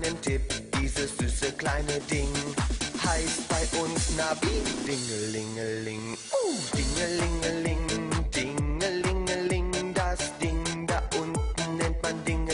kleinen Tipp, dieses süße kleine Ding heißt bei uns Nabi. Dingelingeling, uh, dingelingeling, dingelingeling, das Ding da unten nennt man Ding.